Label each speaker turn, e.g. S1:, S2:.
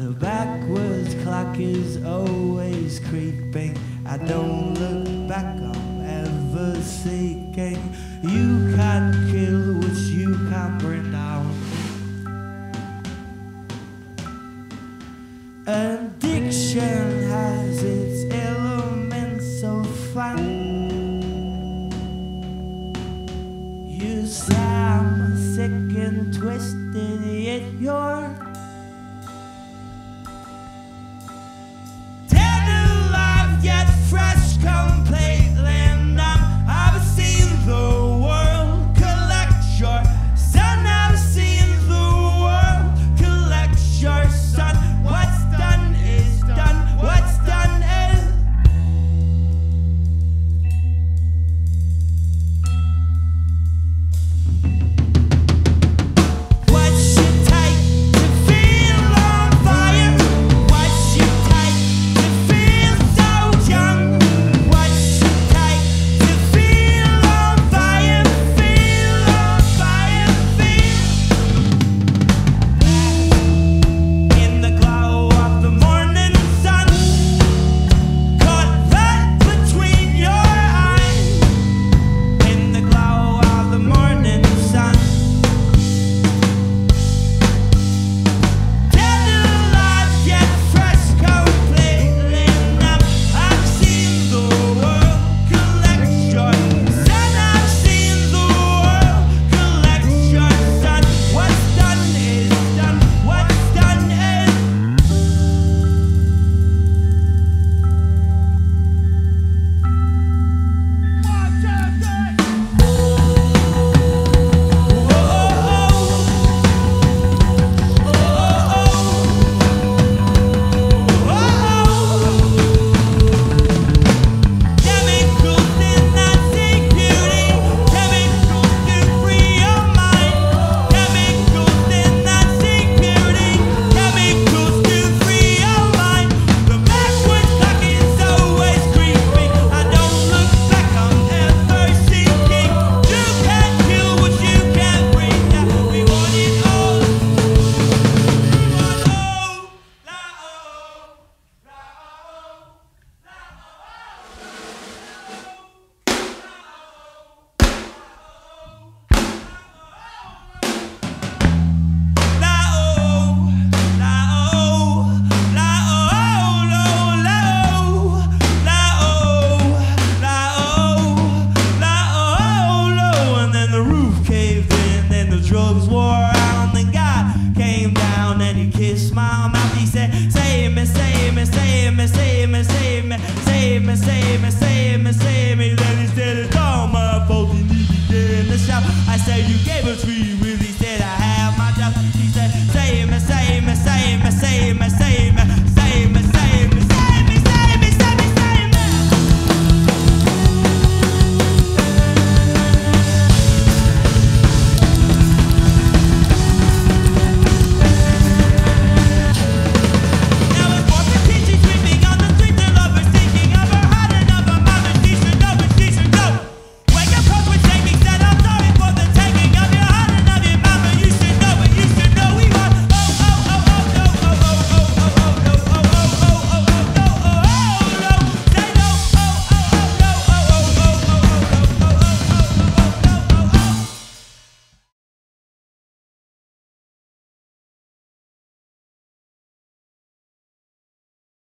S1: The backwards clock is always creeping. I don't look back, I'm ever seeking. You can't kill what you can't bring down. Addiction has its elements of fun. You sound sick and twisted, yet you're she said, save me, save me, save me, save me, save me, save me, save me, save me, save me.